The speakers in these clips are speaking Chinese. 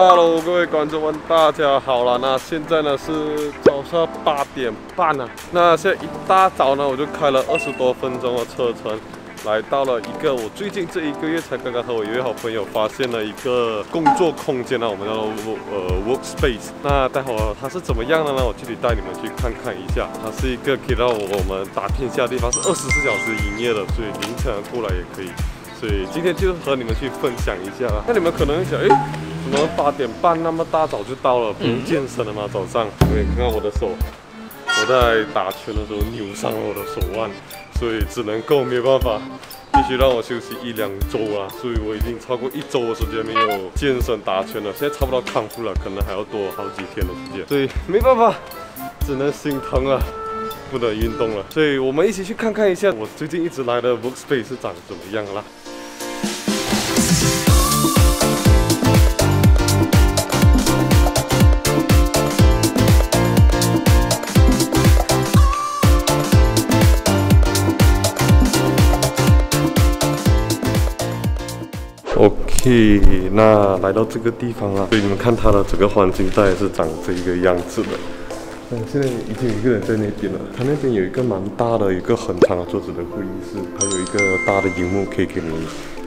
Hello，各位观众们，大家好了。那现在呢是早上八点半了。那现在一大早呢，我就开了二十多分钟的车程，来到了一个我最近这一个月才刚刚和我一位好朋友发现了一个工作空间呢，我们叫做呃 workspace。那待会儿它是怎么样的呢？我具体带你们去看看一下。它是一个可以让我们打天下的地方，是二十四小时营业的，所以凌晨过来也可以。所以今天就和你们去分享一下啊。那你们可能想，哎。我们八点半那么大早就到了，不用健身了吗？早上，因为看看我的手，我在打拳的时候扭伤了我的手腕，所以只能够没有办法，必须让我休息一两周啊。所以我已经超过一周的时间没有健身打拳了，现在差不多康复了，可能还要多好几天的时间，所以没办法，只能心疼啊，不能运动了。所以我们一起去看看一下我最近一直来的 workspace 是长怎么样了。那来到这个地方啊，所以你们看它的整个环境大概是长这个样子的。嗯现在已经有一个人在那边了，他那边有一个蛮大的一个很长的桌子的会议室，还有一个大的荧幕可以给你们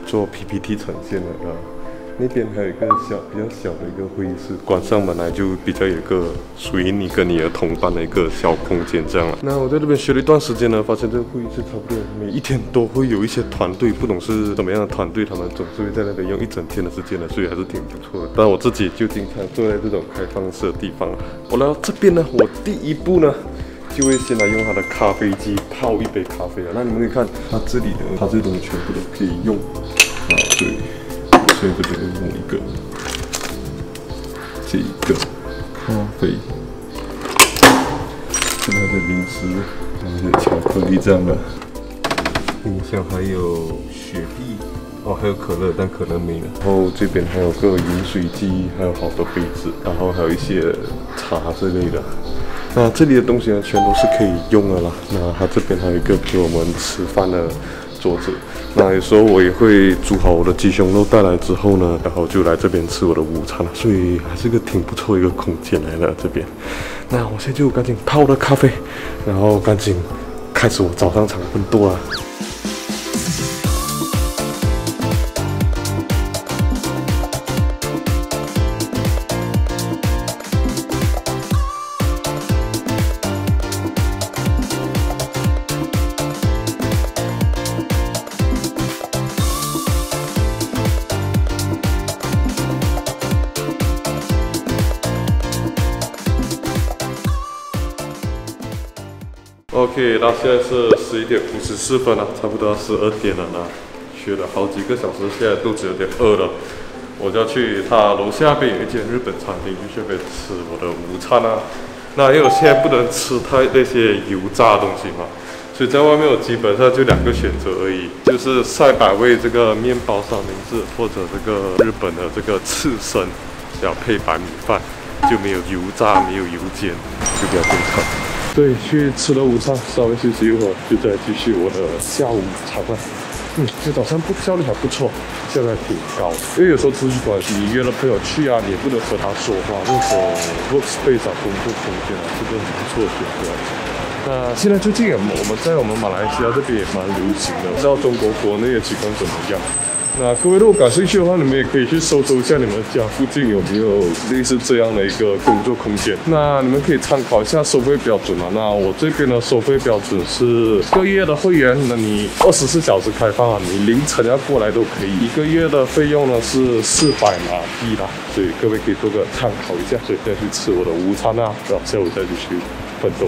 做 PPT 呈现的啊。那边还有一个小比较小的一个会议室，关上门来就比较有一个属于你跟你的同伴的一个小空间这样了。那我在这边学了一段时间呢，发现这个会议室差不多每一天都会有一些团队，不懂是什么样的团队，他们总是会在那边用一整天的时间呢，所以还是挺不错的。但我自己就经常坐在这种开放式的地方。我来到这边呢，我第一步呢，就会先来用它的咖啡机泡一杯咖啡啊。那你们可以看它这里的，它这东西全部都可以用啊，对。所以这边弄一个，这一个咖啡，其他的零食，还有巧克力这样的。冰箱还有雪碧，哦，还有可乐，但可乐没了。然后这边还有个饮水机，还有好多杯子，然后还有一些茶之类的。那这里的东西呢，全都是可以用的啦。那它这边还有一个给我们吃饭的。桌子，那有时候我也会煮好我的鸡胸肉带来之后呢，然后就来这边吃我的午餐，所以还是个挺不错一个空间来的这边。那我现在就赶紧泡我的咖啡，然后赶紧开始我早上场奋斗了。OK，那现在是十一点五十四分了，差不多十二点了呢。学了好几个小时，现在肚子有点饿了，我就要去他楼下边有一间日本餐厅，去那边吃我的午餐啊。那因为我现在不能吃太那些油炸东西嘛，所以在外面我基本上就两个选择而已，就是赛百味这个面包三明治，或者这个日本的这个刺身，要配白米饭，就没有油炸，没有油煎，就比较健康。对，去吃了午餐，稍微休息一会儿，就再继续我的下午茶饭。嗯，这早餐不效率还不错，效率还挺高。因为有时候出去玩，你约了朋友去啊，你也不能和他说话。那种 workspace 工作空间啊，这个很不错的选择。那现在最近，我们在我们马来西亚这边也蛮流行的，不知道中国国内的情况怎么样？那各位如果感兴趣的话，你们也可以去搜搜一下你们家附近有没有类似这样的一个工作空间。那你们可以参考一下收费标准啊。那我这边的收费标准是一个月的会员，那你二十四小时开放啊，你凌晨要过来都可以。一个月的费用呢是四百马币啦，所以各位可以做个参考一下。所以再去吃我的午餐啊，然后下午再继续奋斗。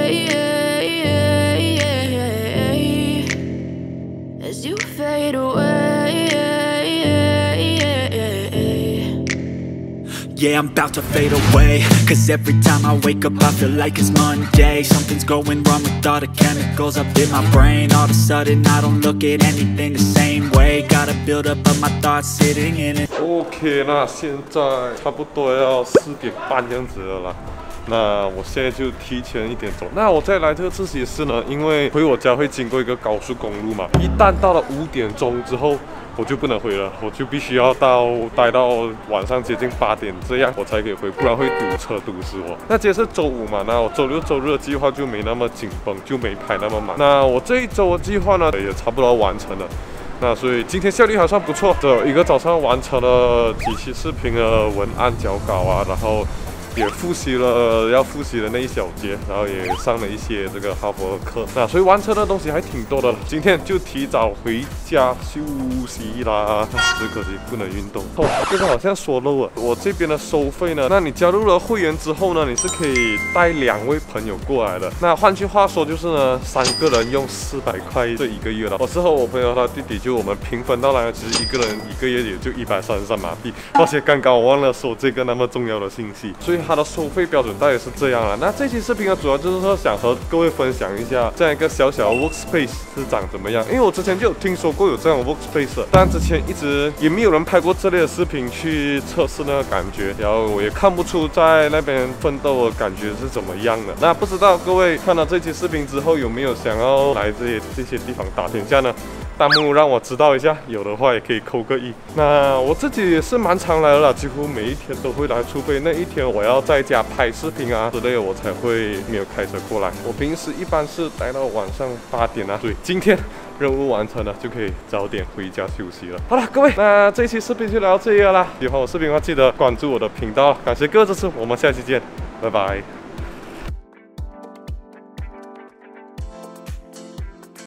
Yeah, I'm about to fade away Cause every time I wake up I feel like it's Monday Something's going wrong with all the chemicals up in my brain All of a sudden I don't look at anything the same way Gotta build up of my thoughts sitting in it OK，那现在差不多要四点半这样子了啦。那我现在就提前一点走。那我再来这个自习室呢，因为回我家会经过一个高速公路嘛。一旦到了五点钟之后，我就不能回了，我就必须要到待到晚上接近八点这样，我才可以回，不然会堵车堵死我。那今天是周五嘛，那我周六周日的计划就没那么紧绷，就没排那么满。那我这一周的计划呢，也差不多完成了。那所以今天效率还算不错，这一个早上完成了几期视频的文案脚稿啊，然后。也复习了要复习的那一小节，然后也上了一些这个哈佛的课，那所以完成的东西还挺多的了。今天就提早回家休息啦，只可惜不能运动。哦，这个好像说漏了，我这边的收费呢？那你加入了会员之后呢，你是可以带两位朋友过来的。那换句话说就是呢，三个人用四百块这一个月了。我是和我朋友他弟弟就我们平分到来，其实一个人一个月也就一百三十三马币。而且刚刚我忘了说这个那么重要的信息，所以。它的收费标准大概是这样了。那这期视频呢，主要就是说想和各位分享一下这样一个小小的 workspace 是长怎么样。因为我之前就有听说过有这样的 workspace，但之前一直也没有人拍过这类的视频去测试那个感觉，然后我也看不出在那边奋斗的感觉是怎么样的。那不知道各位看到这期视频之后，有没有想要来这些这些地方打天下呢？弹幕让我知道一下，有的话也可以扣个一。那我自己也是蛮常来的啦，几乎每一天都会来，除非那一天我要在家拍视频啊之类，我才会没有开车过来。我平时一般是待到晚上八点啊。对，今天任务完成了，就可以早点回家休息了。好了，各位，那这期视频就聊到这里了。喜欢我视频的话，记得关注我的频道。感谢各位支持，我们下期见，拜拜。